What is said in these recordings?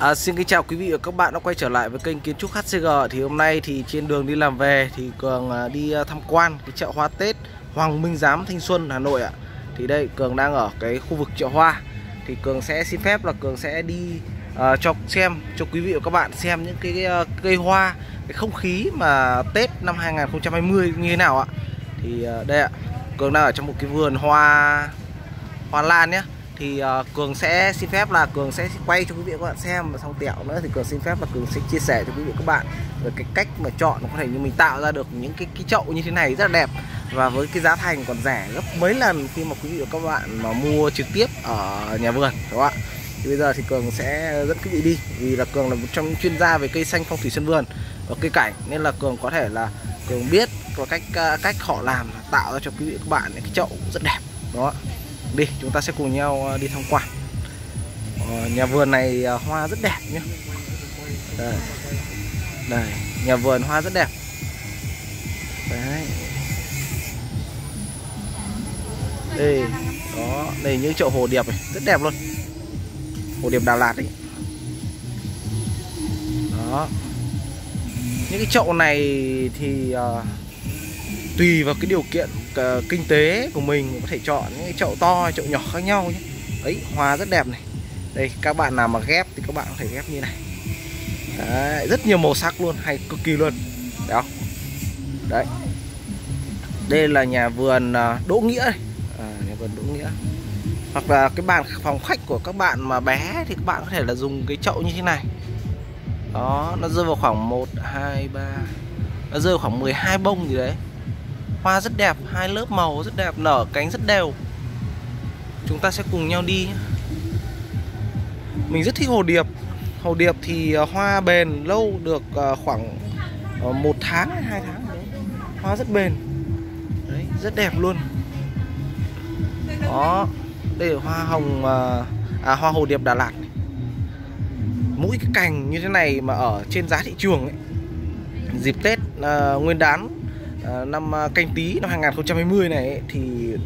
À, xin kính chào quý vị và các bạn đã quay trở lại với kênh Kiến trúc HCG Thì hôm nay thì trên đường đi làm về thì Cường à, đi à, tham quan cái chợ hoa Tết Hoàng Minh Giám Thanh Xuân Hà Nội ạ. Thì đây Cường đang ở cái khu vực chợ hoa. Thì Cường sẽ xin phép là Cường sẽ đi uh, cho xem cho quý vị và các bạn xem những cái, cái uh, cây hoa Cái không khí mà Tết năm 2020 như thế nào ạ. Thì uh, đây ạ Cường đang ở trong một cái vườn hoa hoa lan nhé thì uh, cường sẽ xin phép là cường sẽ quay cho quý vị và các bạn xem và xong tẹo nữa. Thì cường xin phép là cường sẽ chia sẻ cho quý vị và các bạn về cái cách mà chọn có thể như mình tạo ra được những cái cái chậu như thế này rất là đẹp và với cái giá thành còn rẻ gấp mấy lần khi mà quý vị và các bạn mà mua trực tiếp ở nhà vườn đúng không ạ? Thì bây giờ thì cường sẽ dẫn quý vị đi vì là cường là một trong những chuyên gia về cây xanh phong thủy sân vườn và cây cảnh. Nên là cường có thể là cường biết và cách ờ, cách họ làm tạo ra cho quý vị và các bạn những cái chậu rất đẹp đó đi chúng ta sẽ cùng nhau ờ, đi tham quan. Ờ, nhà vườn này ờ, hoa rất đẹp nhé đây. Đây nhà vườn hoa rất đẹp. Đấy. Đây đó đây những chậu hồ điệp này rất đẹp luôn. Hồ điệp Đà Lạt ấy. Đó. Những cái chậu này thì uh, tùy vào cái điều kiện uh, kinh tế của mình có thể chọn những cái chậu to chậu nhỏ khác nhau nhé. Ấy hoa rất đẹp này. Đây các bạn nào mà ghép thì các bạn có thể ghép như này. Đấy, rất nhiều màu sắc luôn hay cực kỳ luôn. Đấy không? Đấy. Đây là nhà vườn ờ, Đỗ Nghĩa đây. À, nhà vườn Đỗ Nghĩa. Hoặc là cái bàn phòng khách của các bạn mà bé thì các bạn có thể là dùng cái chậu như thế này. Đó nó rơi vào khoảng 1 2 3 nó rơi vào khoảng 12 bông gì đấy. Hoa rất đẹp, hai lớp màu rất đẹp, nở cánh rất đều. Chúng ta sẽ cùng nhau đi Mình rất thích hồ điệp. Hồ điệp thì ờ, hoa bền lâu được ờ, khoảng ờ, một tháng hay hai tháng đấy. Hoa rất bền. Đấy, rất đẹp luôn. Đó Đây là hoa hồng À hoa hồ điệp Đà Lạt Mỗi cái cành như thế này mà ở trên giá thị trường ấy Dịp Tết à, Nguyên đán Ờ, năm ờ, canh tí năm 2020 này ấy, thì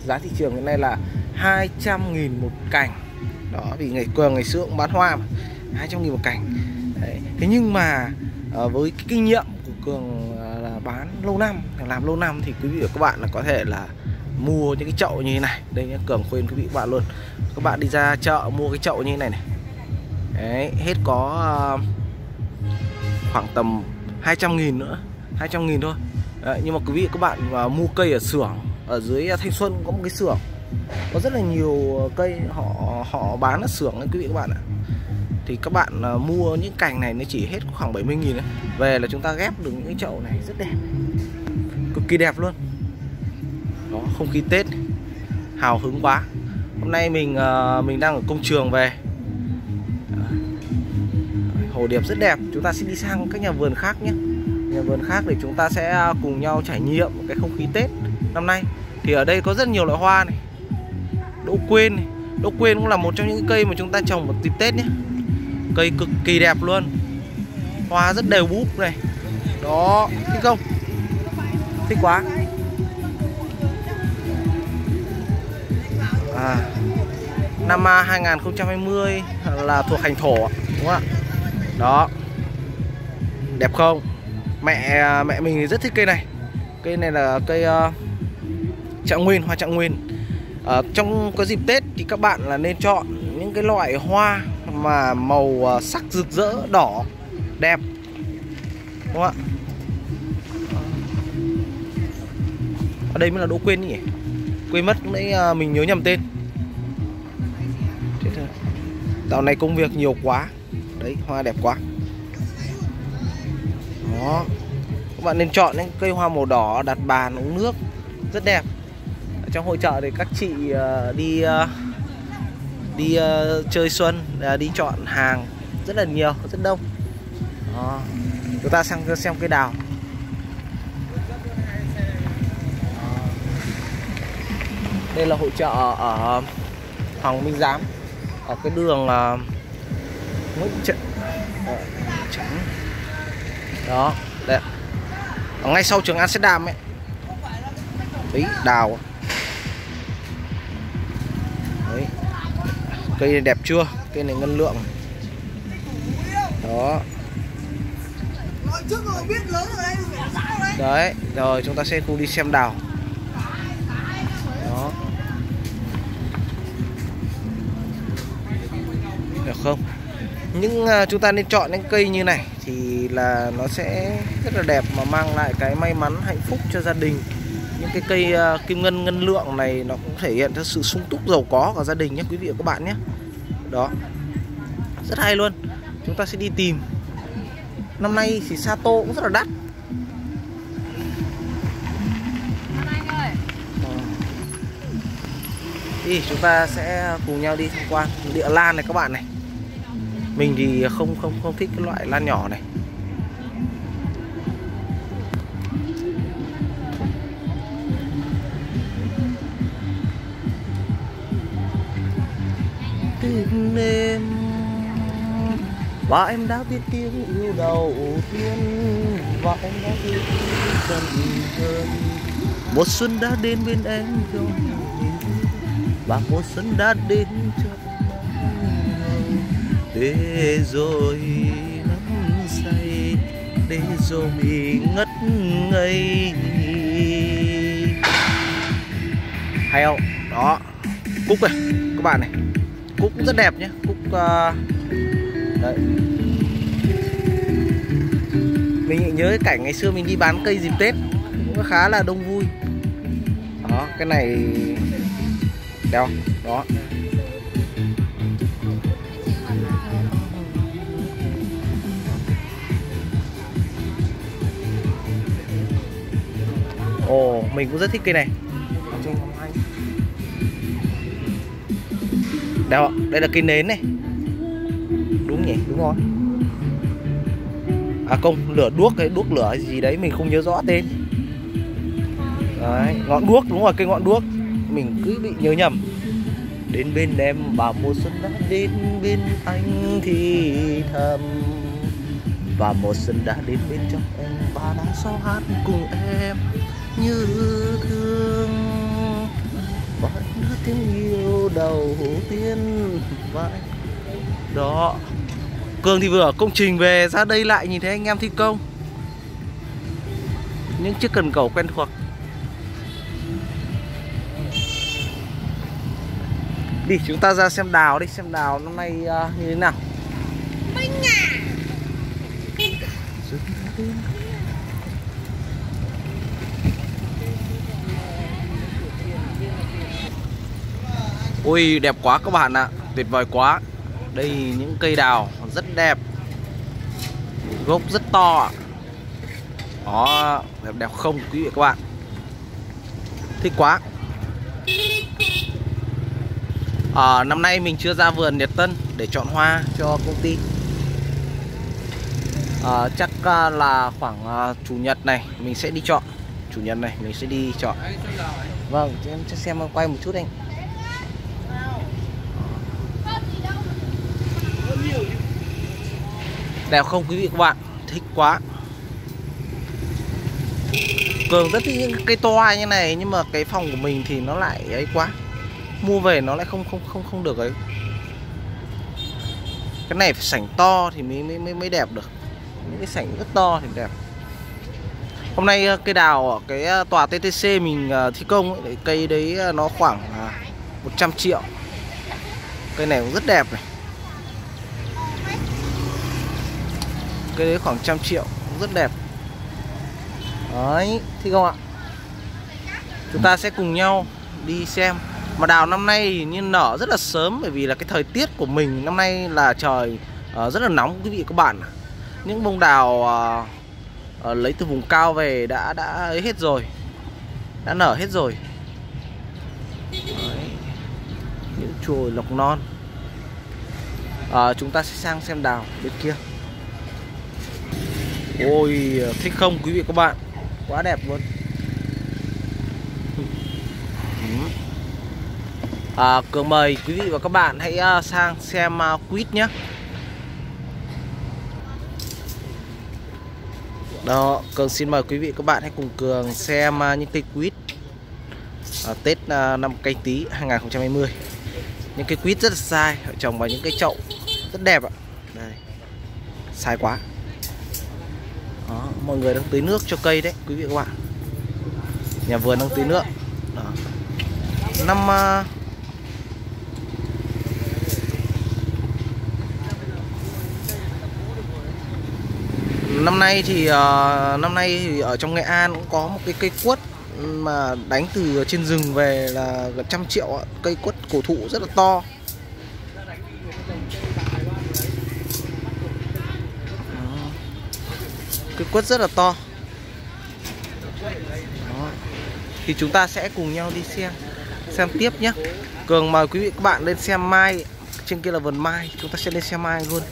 giá thị trường hiện nay là 200 nghìn một cành. Đó vì ngày cường ngày xưa cũng bán hoa mà 200 nghìn một cành. Đấy. thế nhưng mà ờ, với cái kinh nghiệm của cường là bán lâu năm làm lâu năm thì quý vị và các bạn là có thể là mua những cái chậu như thế này. Đây nhé cường khuyên quý vị các bạn luôn. Các bạn đi ra chợ mua cái chậu như thế này này. Đấy, hết có khoảng tầm 200 nghìn nữa 200 nghìn thôi. Đấy, nhưng mà quý vị các bạn mà mua cây ở xưởng ở dưới à, Thanh Xuân có một cái xưởng. Có rất là nhiều cây họ họ bán ở xưởng đấy quý vị các bạn ạ. Thì các bạn uh, mua những cành này nó chỉ hết khoảng 70 nghìn đấy. về là chúng ta ghép được những cái chậu này rất đẹp. Cực kỳ đẹp luôn. Đó không khí Tết hào hứng quá. Hôm nay mình uh, mình đang ở công trường về. Hồ điệp rất đẹp. Chúng ta sẽ đi sang các nhà vườn khác nhé nhà vườn khác để chúng ta sẽ à, cùng nhau trải nghiệm cái không khí Tết năm nay. Thì ở đây có rất nhiều loại hoa này đỗ quên này. Đỗ quên cũng là một trong những cây mà chúng ta trồng một dịp Tết nhé. Cây cực kỳ đẹp luôn. Hoa rất đều búp này. Đó thích không? Thích quá. À, năm à, 2020 là thuộc hành thổ đúng không ạ? Đó. Đẹp không? Mẹ à, mẹ mình thì rất thích cây này. Cây này là cây uh, trạng nguyên hoa trạng nguyên. Uh, trong cái dịp tết thì các bạn là nên chọn những cái loại hoa mà màu uh, sắc rực rỡ đỏ đẹp. Đúng không ạ? Ở đây mới là đỗ quên nhỉ? Quên mất nãy uh, mình nhớ nhầm tên. Dạo này công việc nhiều quá. Đấy hoa đẹp quá đó. Các bạn nên chọn những cây hoa màu đỏ đặt bàn uống nước. Rất đẹp. Ở trong hội trợ thì các chị ờ, đi ờ, đi ờ, chơi xuân à, đi chọn hàng rất là nhiều rất đông. Đó. chúng ta sang xem cây đào. Đây là hội trợ ở Hoàng Minh Giám ở cái đường uh, Nguyễn Trần Trắng đó đây ở ngay sau trường Amsterdam ấy. Đấy đào. Đấy. Cây này đẹp chưa? Cây này ngân lượng. Đó. Đấy, rồi chúng ta sẽ cùng đi xem đào. Đó. Được không? Nhưng à, chúng ta nên chọn những cây như này là nó sẽ rất là đẹp mà mang lại cái may mắn hạnh phúc cho gia đình. Những cái cây uh, kim ngân ngân lượng này nó cũng thể hiện cho sự sung túc giàu có của gia đình nhé quý vị và các bạn nhé. Đó. Rất hay luôn. Chúng ta sẽ đi tìm. Năm nay thì sato cũng rất là đắt. Ờ. Đi chúng ta sẽ cùng nhau đi tham quan. Địa lan này các bạn này. Mình thì không không không thích cái loại lan nhỏ này. Từng đêm và em đã biết tiếng yêu đầu tiên, và em đã biết dần hơn một xuân đã đến bên em rồi, và một xuân đã đến cho để rồi nắm say, để rồi ngất ngây. Hay không? Đó, cúc này các bạn này cúc rất đẹp nhé cúc uh, đấy. Mình nhớ cái cảnh ngày xưa mình đi bán cây dịp tết cũng khá là đông vui. Đó cái này đeo đó. Ồ, mình cũng rất thích cây này. Đâu, đây là cây nến này. Đúng nhỉ, đúng rồi. À không, lửa đuốc cái đuốc lửa gì đấy mình không nhớ rõ tên. Đấy, ngọn đuốc, đúng rồi, cây ngọn đuốc. Mình cứ bị nhớ nhầm. Đến bên em bà mùa xuân đã đến bên anh thì thầm. Và mùa xuân đã đến bên trong em và đã so hát cùng em. Như thương Và đưa tiếng yêu đầu tiên. Và Đó. Cường thì vừa ở công trình về ra đây lại nhìn thấy anh em thi công. Những chiếc cần cầu quen thuộc. Đi chúng ta ra xem đào đi Xem đào năm nay uh, như thế nào. Minh à Ui đẹp quá các bạn ạ. Tuyệt vời quá. Đây những cây đào rất đẹp. Gốc rất to Đó Đẹp đẹp không quý vị các bạn? Thích quá. À, Năm nay mình chưa ra vườn Nhật Tân Để chọn hoa cho công ty. À, Chắc à, là khoảng à, Chủ nhật này Mình sẽ đi chọn. Chủ nhật này mình sẽ đi chọn. Vâng em sẽ xem quay một chút anh. Đẹp không quý vị các bạn Thích quá. Cường rất thích những cây to như này Nhưng mà cái phòng của mình thì nó lại ấy quá. Mua về nó lại không không không không được ấy. Cái này phải sảnh to thì mới mới mới mới đẹp được. Những cái sảnh rất to thì đẹp. Hôm nay ờ, cây đào ở cái ờ, tòa TTC mình ờ, thi công ấy, cây đấy nó khoảng à, 100 triệu. Cây này cũng rất đẹp này. Cái đấy khoảng trăm triệu cũng rất đẹp. Đấy, thích không ạ? Chúng ta sẽ cùng nhau đi xem. Mà đào năm nay như nở rất là sớm Bởi vì là cái thời tiết của mình năm nay là trời uh, rất là nóng quý vị các bạn Những bông đào uh, uh, lấy từ vùng cao về đã đã ấy hết rồi. Đã nở hết rồi. Đấy. Những chồi lộc non. Uh, Chúng ta sẽ sang xem đào bên kia. Ôi thích không quý vị các bạn? Quá đẹp luôn. Ừ. À, Cường mời quý vị và các bạn hãy à, sang xem à, quýt nhé Đó, Cường xin mời quý vị các bạn hãy cùng Cường xem à, những cây quýt à, Tết năm canh tí 2020 Những cây quýt rất là sai Trồng vào những cái chậu rất đẹp ạ. Đây sai quá mọi người đang tưới nước cho cây đấy quý vị các bạn. Nhà vườn đang tưới nước. Đó. năm uh, năm nay thì uh, năm nay thì ở trong nghệ an cũng có một cái cây quất mà đánh từ trên rừng về là gần trăm triệu cây quất cổ thụ rất là to. Cái quất rất là to. Đó. thì chúng ta sẽ cùng nhau đi xem xem tiếp nhé cường mời quý vị các bạn lên xem mai, trên kia là vườn mai, chúng ta sẽ lên xem mai luôn.